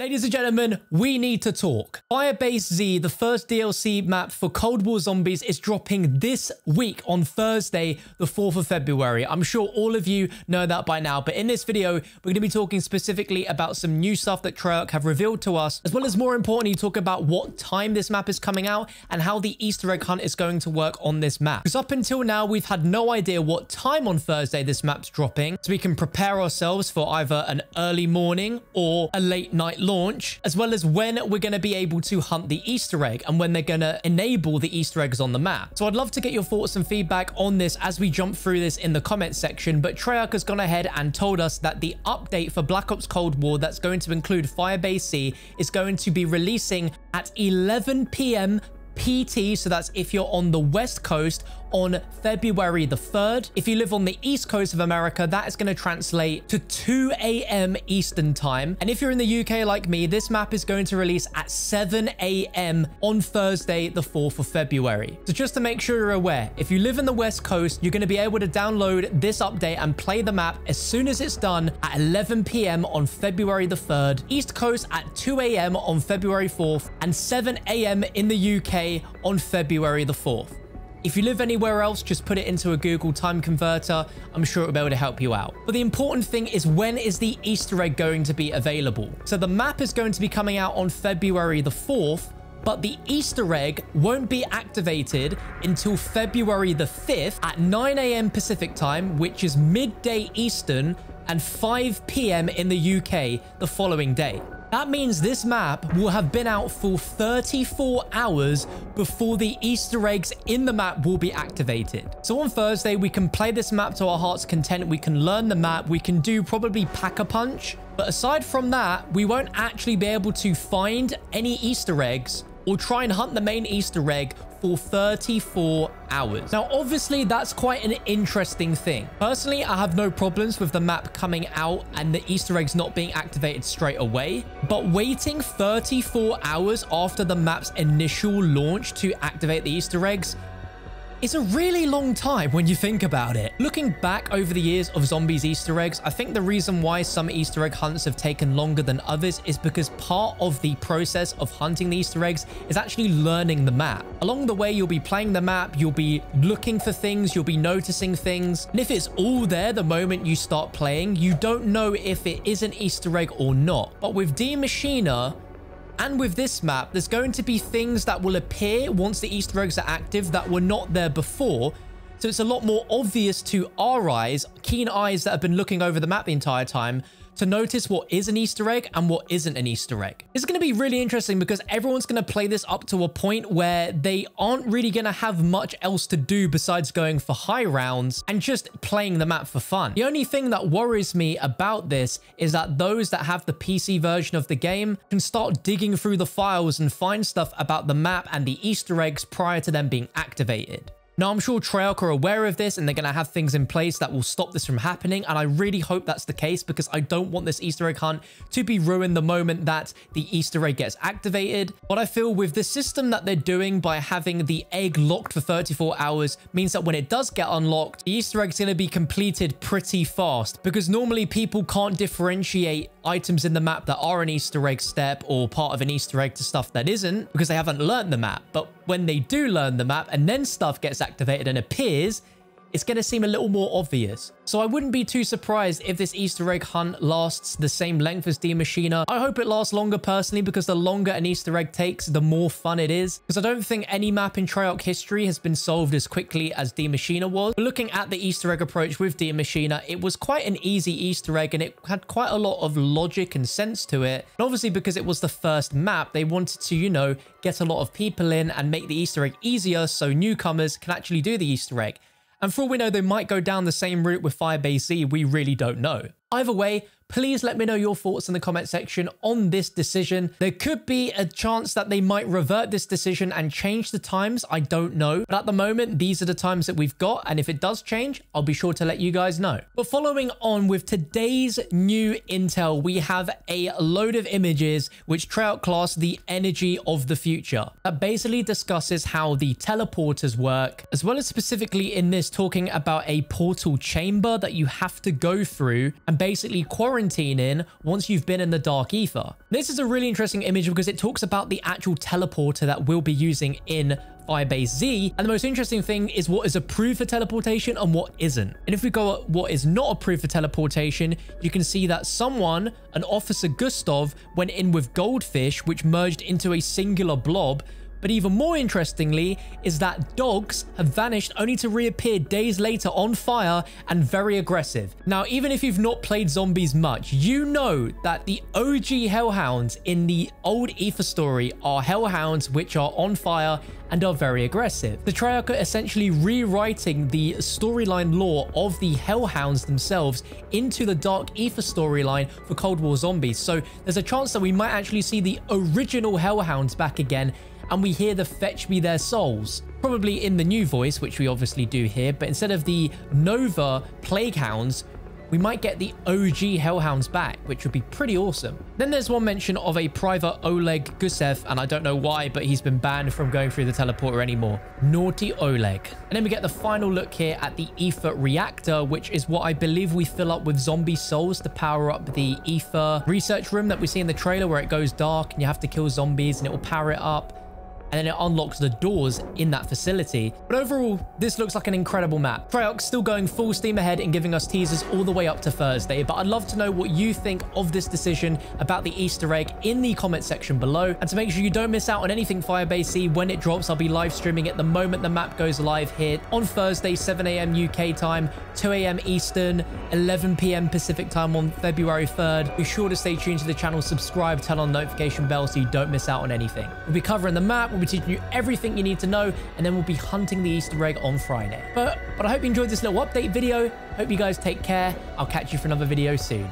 Ladies and gentlemen, we need to talk. Firebase Z, the first DLC map for Cold War Zombies, is dropping this week on Thursday, the 4th of February. I'm sure all of you know that by now, but in this video, we're going to be talking specifically about some new stuff that Treyarch have revealed to us, as well as more importantly, talk about what time this map is coming out and how the Easter egg hunt is going to work on this map. Because up until now, we've had no idea what time on Thursday this map's dropping, so we can prepare ourselves for either an early morning or a late night launch launch, as well as when we're going to be able to hunt the Easter egg and when they're going to enable the Easter eggs on the map. So I'd love to get your thoughts and feedback on this as we jump through this in the comments section, but Treyarch has gone ahead and told us that the update for Black Ops Cold War that's going to include Firebase Z is going to be releasing at 11 p.m. PT, so that's if you're on the West Coast on February the 3rd. If you live on the East Coast of America, that is going to translate to 2 a.m. Eastern time. And if you're in the UK like me, this map is going to release at 7 a.m. on Thursday, the 4th of February. So just to make sure you're aware, if you live in the West Coast, you're going to be able to download this update and play the map as soon as it's done at 11 p.m. on February the 3rd, East Coast at 2 a.m. on February 4th, and 7 a.m. in the UK on February the 4th. If you live anywhere else, just put it into a Google time converter. I'm sure it'll be able to help you out. But the important thing is when is the Easter egg going to be available? So the map is going to be coming out on February the 4th, but the Easter egg won't be activated until February the 5th at 9 a.m. Pacific time, which is midday Eastern and 5 p.m. in the UK the following day. That means this map will have been out for 34 hours before the Easter eggs in the map will be activated. So on Thursday, we can play this map to our heart's content. We can learn the map. We can do probably Pack-a-Punch. But aside from that, we won't actually be able to find any Easter eggs or try and hunt the main Easter egg for 34 hours. Now, obviously, that's quite an interesting thing. Personally, I have no problems with the map coming out and the Easter eggs not being activated straight away, but waiting 34 hours after the map's initial launch to activate the Easter eggs it's a really long time when you think about it. Looking back over the years of zombies Easter eggs, I think the reason why some Easter egg hunts have taken longer than others is because part of the process of hunting the Easter eggs is actually learning the map. Along the way, you'll be playing the map, you'll be looking for things, you'll be noticing things. And if it's all there the moment you start playing, you don't know if it is an Easter egg or not. But with Die Maschine, and with this map, there's going to be things that will appear once the Easter eggs are active that were not there before. So it's a lot more obvious to our eyes, keen eyes that have been looking over the map the entire time, to notice what is an Easter egg and what isn't an Easter egg. It's going to be really interesting because everyone's going to play this up to a point where they aren't really going to have much else to do besides going for high rounds and just playing the map for fun. The only thing that worries me about this is that those that have the PC version of the game can start digging through the files and find stuff about the map and the Easter eggs prior to them being activated. Now, I'm sure Treyarch are aware of this and they're going to have things in place that will stop this from happening. And I really hope that's the case because I don't want this Easter egg hunt to be ruined the moment that the Easter egg gets activated. But I feel with the system that they're doing by having the egg locked for 34 hours means that when it does get unlocked, the Easter egg is going to be completed pretty fast because normally people can't differentiate items in the map that are an Easter egg step or part of an Easter egg to stuff that isn't because they haven't learned the map. But when they do learn the map and then stuff gets activated and appears, it's going to seem a little more obvious. So I wouldn't be too surprised if this Easter egg hunt lasts the same length as Die Maschine. I hope it lasts longer personally because the longer an Easter egg takes, the more fun it is. Because I don't think any map in Treyarch history has been solved as quickly as Die Maschine was. But looking at the Easter egg approach with Die Maschine, it was quite an easy Easter egg and it had quite a lot of logic and sense to it. And obviously because it was the first map, they wanted to, you know, get a lot of people in and make the Easter egg easier so newcomers can actually do the Easter egg. And for all we know, they might go down the same route with Firebase Z, we really don't know. Either way, please let me know your thoughts in the comment section on this decision. There could be a chance that they might revert this decision and change the times. I don't know. But at the moment, these are the times that we've got. And if it does change, I'll be sure to let you guys know. But following on with today's new intel, we have a load of images which Treyarch class the energy of the future. That basically discusses how the teleporters work, as well as specifically in this talking about a portal chamber that you have to go through and basically quarantine in once you've been in the Dark Aether. This is a really interesting image because it talks about the actual teleporter that we'll be using in Firebase Z. And the most interesting thing is what is approved for teleportation and what isn't. And if we go at what is not approved for teleportation, you can see that someone, an officer Gustav, went in with goldfish, which merged into a singular blob but even more interestingly is that dogs have vanished only to reappear days later on fire and very aggressive. Now, even if you've not played zombies much, you know that the OG Hellhounds in the old Aether story are Hellhounds which are on fire and are very aggressive. The Treyarch are essentially rewriting the storyline lore of the Hellhounds themselves into the Dark Aether storyline for Cold War Zombies. So there's a chance that we might actually see the original Hellhounds back again and we hear the fetch me their souls. Probably in the new voice, which we obviously do here, but instead of the Nova Plague Hounds, we might get the OG Hellhounds back, which would be pretty awesome. Then there's one mention of a private Oleg Gusev, and I don't know why, but he's been banned from going through the teleporter anymore. Naughty Oleg. And then we get the final look here at the Aether Reactor, which is what I believe we fill up with zombie souls to power up the Aether research room that we see in the trailer where it goes dark and you have to kill zombies and it will power it up and then it unlocks the doors in that facility. But overall, this looks like an incredible map. Treyarch still going full steam ahead and giving us teasers all the way up to Thursday, but I'd love to know what you think of this decision about the Easter egg in the comment section below. And to make sure you don't miss out on anything Firebase when it drops, I'll be live streaming it the moment the map goes live here on Thursday, 7 a.m. UK time, 2 a.m. Eastern, 11 p.m. Pacific time on February 3rd. Be sure to stay tuned to the channel, subscribe, turn on notification bell so you don't miss out on anything. We'll be covering the map, We'll be teaching you everything you need to know, and then we'll be hunting the Easter egg on Friday. But, but I hope you enjoyed this little update video. Hope you guys take care. I'll catch you for another video soon.